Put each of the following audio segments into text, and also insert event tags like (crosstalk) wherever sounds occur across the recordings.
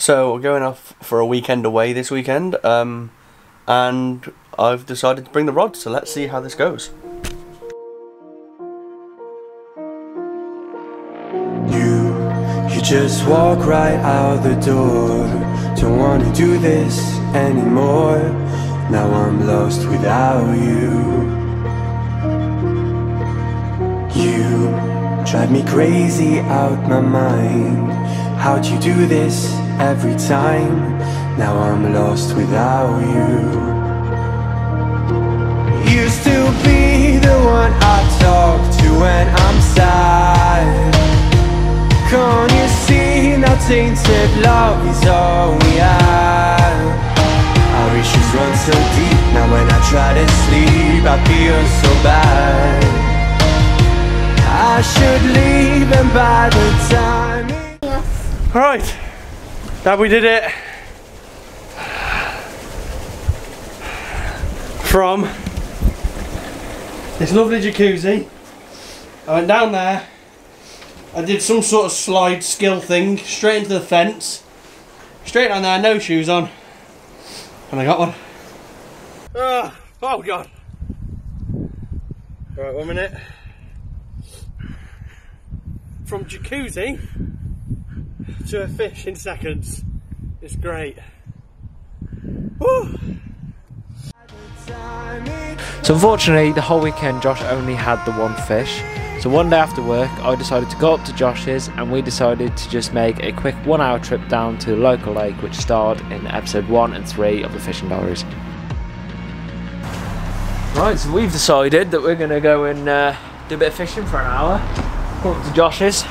So we're going off for a weekend away this weekend, um, and I've decided to bring the rod. So let's see how this goes. You, you just walk right out the door. Don't wanna do this anymore. Now I'm lost without you. You drive me crazy out my mind. How'd you do this every time? Now I'm lost without you. Used to be the one I talk to when I'm sad. Can't you see now tainted love is all we have? Our issues run so deep. Now when I try to sleep, I feel so bad. I should leave, and by the time. Alright, Dad, we did it. From this lovely jacuzzi. I went down there. I did some sort of slide skill thing, straight into the fence. Straight down there, no shoes on. And I got one. Oh, oh god. Right, one minute. From jacuzzi to a fish in seconds. It's great. Woo! So unfortunately, the whole weekend Josh only had the one fish. So one day after work, I decided to go up to Josh's and we decided to just make a quick one hour trip down to the local lake which starred in episode 1 and 3 of the Fishing Diaries. Right, so we've decided that we're going to go and uh, do a bit of fishing for an hour. Go up to Josh's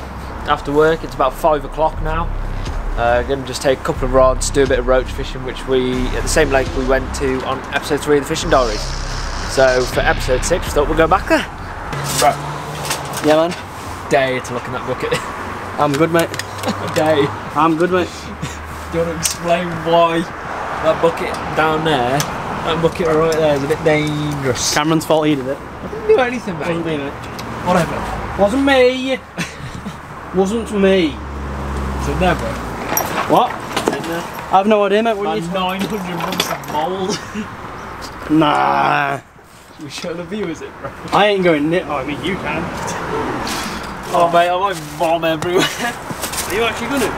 after work, it's about 5 o'clock now. Uh, going to just take a couple of rods, do a bit of roach fishing, which we, at the same lake we went to on episode 3 of the Fishing Diaries. So for episode 6, we thought we'll go back there. Right. Yeah, man. Day to look in that bucket. (laughs) I'm good, mate. (laughs) Day. I'm good, mate. (laughs) Do you want to explain why that bucket down there, that bucket right there is a bit dangerous? Cameron's fault he did it. I didn't do anything, Wasn't mate. me, mate. Whatever. Wasn't me. Wasn't me. So never. What? I have no idea, mate. What you 900 months of mould. Nah. (laughs) we show the viewers it, bro. I ain't going near. Oh, I mean, you can. Oh, mate, I might vom everywhere. Are you actually gonna?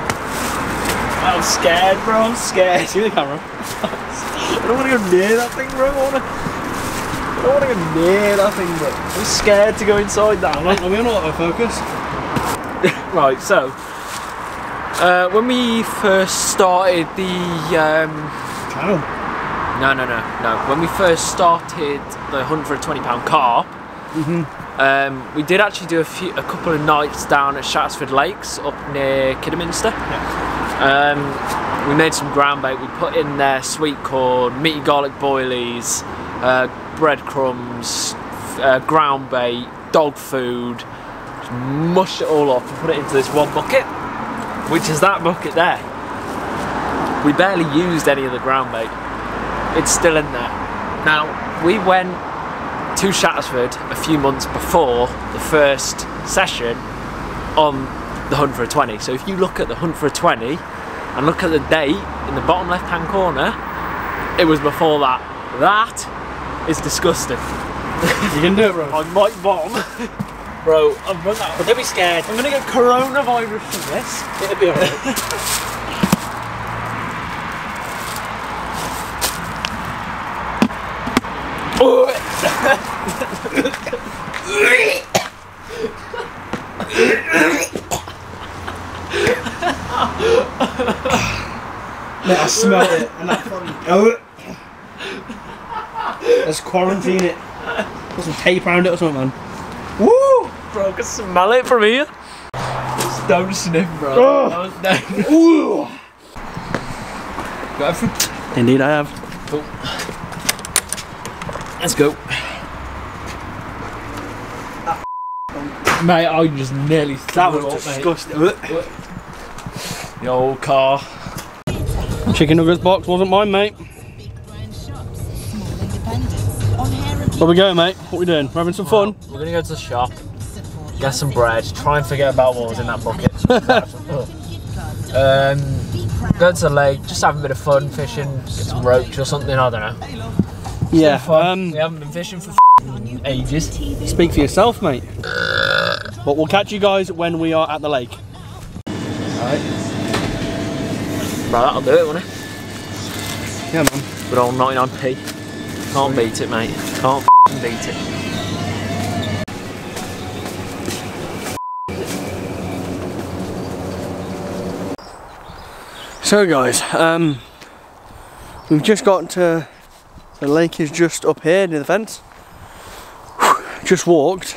I'm scared, bro. I'm scared. See the camera? I don't want to go near that thing, bro. I want to. I don't want to go near that thing, bro. I'm scared to go inside that. I'm not, I'm autofocus. Right, so uh, when we first started the um, Channel. no, no, no, no. When we first started the hunt for a twenty pound carp, um, we did actually do a few, a couple of nights down at Shatterford Lakes up near Kidderminster. Um, we made some ground bait. We put in there sweet corn, meaty garlic boilies, uh, breadcrumbs, uh, ground bait, dog food. Just mushed it all off and put it into this one bucket, which is that bucket there. We barely used any of the ground bait. It's still in there. Now we went to Shatterford a few months before the first session on the hunt for a 20. So if you look at the hunt for a 20 and look at the date in the bottom left hand corner, it was before that. That is disgusting. You can do it, bro. I might bomb. Bro, I'm run out. But don't be scared. I'm gonna get coronavirus from this. It'll be alright. (laughs) Mate, I smell it, and that fucking. Let's quarantine it. Put some tape around it or something, man. Woo! Bro, I can smell it from here. Just don't sniff, bro. Oh. No. Ooh! Got everything? Indeed, I have. Cool. Let's go. Mate, I just nearly threw That was up, mate. disgusting. The old car. Chicken nuggets box wasn't mine, mate. Where we going, mate? What we doing? We're having some fun. We're gonna go to the shop, get some bread, try and forget about what was in that bucket. (laughs) um, Go to the lake, just have a bit of fun fishing, get some roach or something. I don't know. Yeah. Fun. Um, we haven't been fishing for ages. speak for yourself, mate. But we'll catch you guys when we are at the lake. Right, that'll do it, won't it? Yeah, man. Good old 99p. Can't beat it, mate. Can't beat it. So, guys, um, we've just got to. The lake is just up here near the fence. Just walked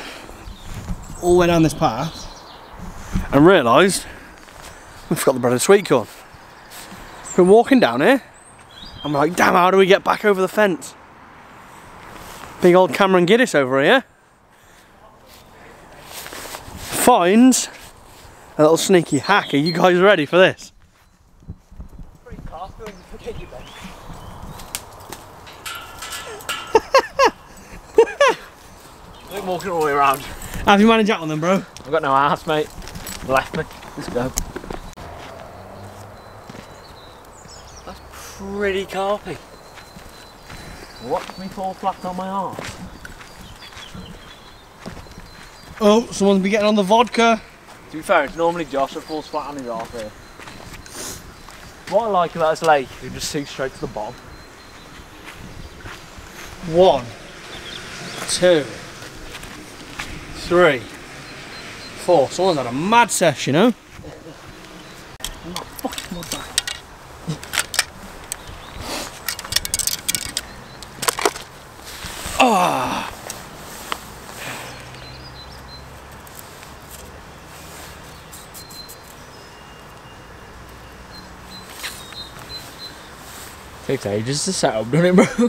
all the way down this path and realised we forgot the bread and sweet corn. Been walking down here. I'm like, damn, how do we get back over the fence? Big old Cameron Giddis over here finds a little sneaky hack. Are you guys ready for this? I'm walking all the way around. Have you managed that one then, bro? I've got no ass, mate. Left me. Let's go. That's pretty carpy. Watch me fall flat on my arse. Oh, someone's been getting on the vodka. To be fair, it's normally Josh that falls flat on his arse here. What I like about this lake, you just see straight to the bottom. One, two, three, four. Someone's had a mad session, you know? Takes ages to set up, doesn't it, bro? (laughs)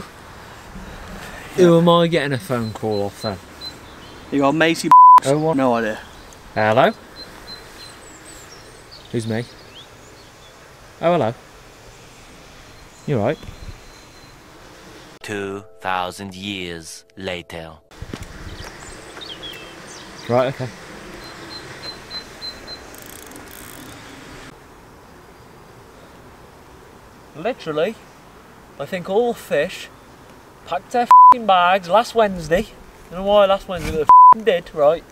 Who am I getting a phone call off then? You got Macy. Oh, what? No idea. Hello? Who's me? Oh, hello. You right? 2,000 years later. Right, okay. Literally, I think all the fish packed their fing bags last Wednesday. I don't know why last Wednesday, but they fing did, right?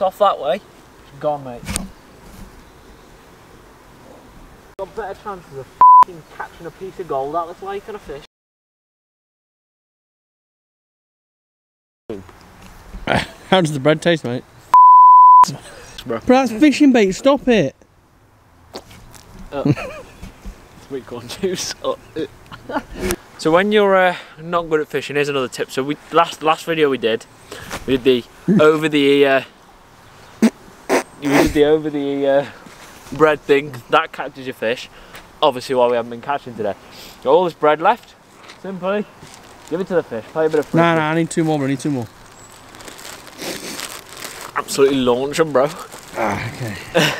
off that way. Gone, mate. Got better chances of fing catching a piece of gold out this lake than a fish. (laughs) How does the bread taste, mate? Bro. But that's fishing bait. Stop it. sweet corn juice. (laughs) Oh, uh. so when you're uh, not good at fishing, here's another tip. So we last last video we did, we did the (laughs) over the uh, we did the over the uh, bread thing. That catches your fish. Obviously, why we haven't been catching today. Got all this bread left. Simply give it to the fish. Play a bit of Nah, nah, I need two more, bro. I need two more. Absolutely launch them, bro. Ah, okay. (laughs)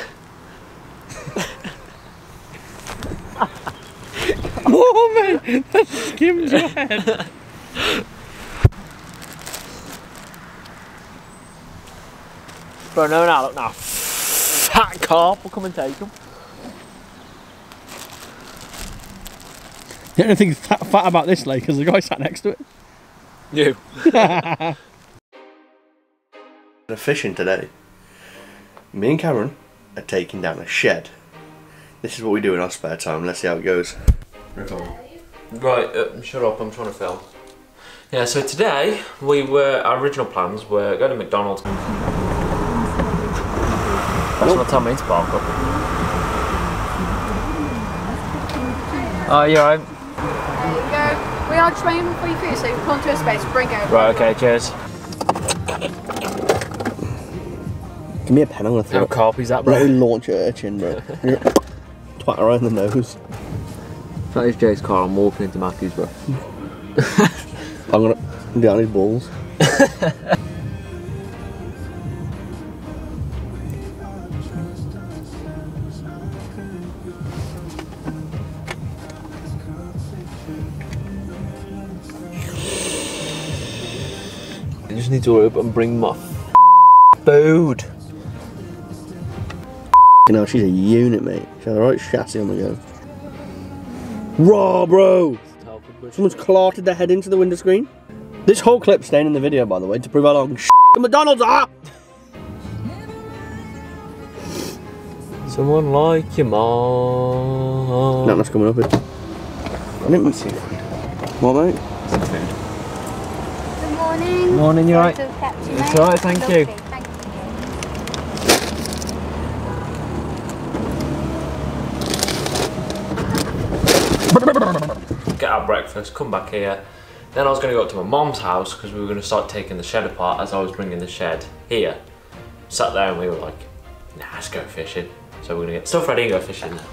oh, man. That skimmed your head. Bro, no, now look now. Fat carp will come and take them. The only thing fat, fat about this lake is the guy sat next to it. You. (laughs) fishing today. Me and Cameron are taking down a shed. This is what we do in our spare time. Let's see how it goes. Right, uh, shut up, I'm trying to film. Yeah, so today we were, our original plans were go to McDonald's. That's what tell me to park up. Oh, you alright? There you go. We are just waiting for your food, so you come to a space, bring it over. Right, okay, cheers. Give me a pen, I'm gonna throw How it. carp is that, Let me bro? launch at her chin, bro. (laughs) Twat around the nose. That is Jay's car, I'm walking into Matthew's, bro. I'm gonna do on his balls. I just need to hurry up and bring my food. You know, she's a unit, mate. She's got the right chassis on the go. Raw, bro! Someone's clotted their head into the window screen. This whole clip's staying in the video, by the way, to prove how long (laughs) the McDonald's are! Someone like your mom. Nothing's coming up. It. I didn't miss you. What, mate? Good morning. Morning, you right? Sorry to you, It's mate. all right, thank you. Lovely, thank you. Get our breakfast, come back here. Then I was going to go up to my mom's house because we were going to start taking the shed apart as I was bringing the shed here. Sat there and we were like, nah, let's go fishing. So we're going to get stuff ready and go fishing now.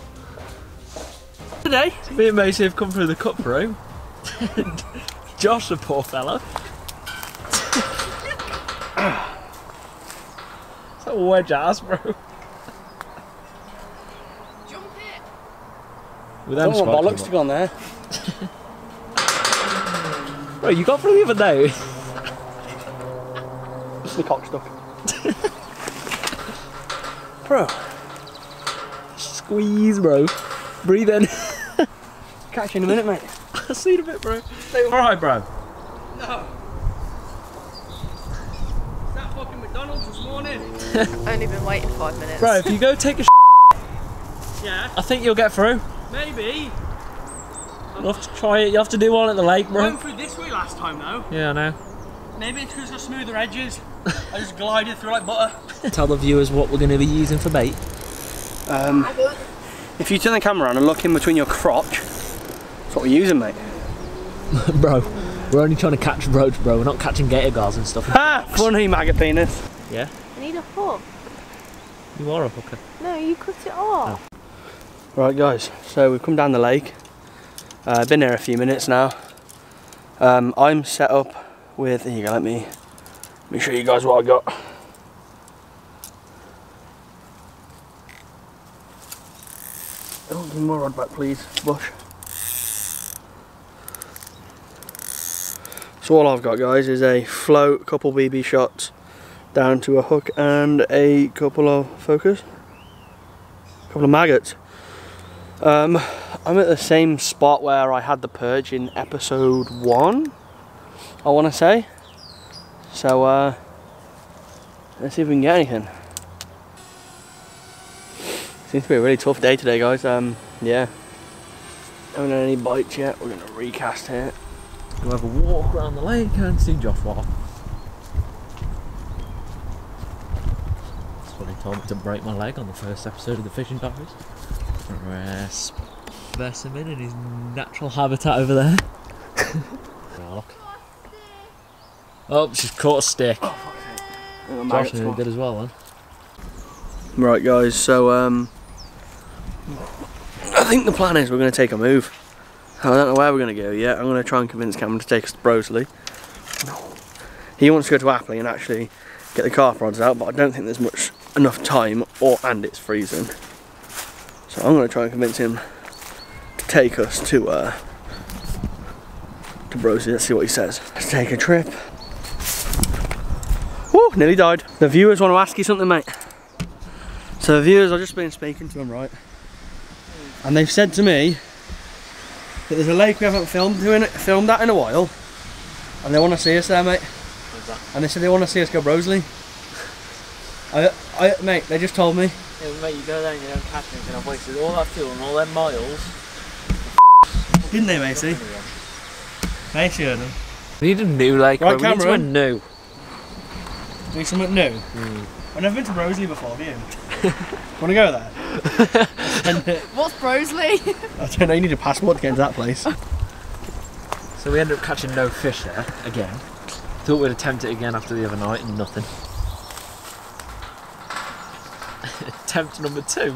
Today, me and Macy have come through the cup room. (laughs) Josh, the poor fella. (laughs) it's a wedge ass, bro. Jump it. With them Oh, spiky bollocks to go on there. (laughs) Bro, you got through the other day. Just the cock stuck. (laughs) Bro, Squeeze, bro. Breathe in. (laughs) catch you in a minute, mate. I'll see you in a bit, bro. Alright, bro. No. That fucking McDonald's this morning. Only been waiting five minutes. Bro, if you go take a Yeah, I think you'll get through. Maybe. You'll have to try it. You have to do one at the lake, bro. I Went through this way last time though. Yeah, I know. Maybe it's because of smoother edges. I just glided through like butter. (laughs) Tell the viewers what we're going to be using for bait. Um, if you turn the camera on and look in between your crotch, that's what we're using, mate. (laughs) bro, we're only trying to catch roach, bro. We're not catching gator gars and stuff. Ha! Funny maggot penis. yeah? I need a hook. You are a hooker. No, you cut it off. Right, guys. So we've come down the lake. Uh, been here a few minutes now. Um, I'm set up with. Here you go. Let me let me show you guys what I got. Oh, give me more rod back, please, Bush. So all I've got, guys, is a float, couple BB shots, down to a hook, and a couple of focus, couple of maggots. Um, I'm at the same spot where I had the perch in episode one, I want to say. So, uh, let's see if we can get anything. Seems to be a really tough day today, guys. Um, yeah. Haven't had any bites yet. We're gonna recast here. Go have a walk around the lake and see walk. That's what he told me to break my leg on the first episode of the Fishing Diaries. Rare specimen in his natural habitat over there. (laughs) Yeah. Oh, she's caught a stick. Josh nearly did as well then. Right, guys. So, um, I think the plan is we're going to take a move. I don't know where we're going to go yet. I'm going to try and convince Cameron to take us to Broseley. He wants to go to Apley and actually get the carp rods out, but I don't think there's much enough time, or and it's freezing. I'm going to try and convince him to take us to uh, to Broseley. Let's see what he says. Let's take a trip. Woo! Nearly died. The viewers want to ask you something, mate. So the viewers, I've just been speaking to them, right? And they've said to me that there's a lake we haven't filmed to in filmed that in a while, and they want to see us there, mate. And they said they want to see us go Broseley. I, I, mate, they just told me. Yeah, mate, you go there and you don't catch anything. I've wasted all that fuel and all them miles. Didn't they, Macy? Macy heard them. We need a new lake, Right, bro. We need Cameron? new. Do something new. Hmm. I've never been to Broseley before, have you? (laughs) want to go there? (laughs) What's Broseley? I don't know, you need a passport to get into that place. So we ended up catching no fish there again. Thought we'd attempt it again after the other night and nothing. Attempt number two.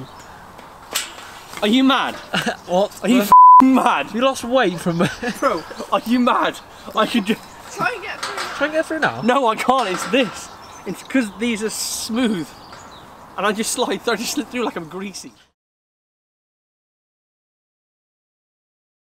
Are you mad? (laughs) What? Are you f- mad? You lost weight from. (laughs) Bro, are you mad? I could just... Try and get through. Try and get through now. No, I can't. It's this. It's because these are smooth, and I just slide. I just slip through like I'm greasy.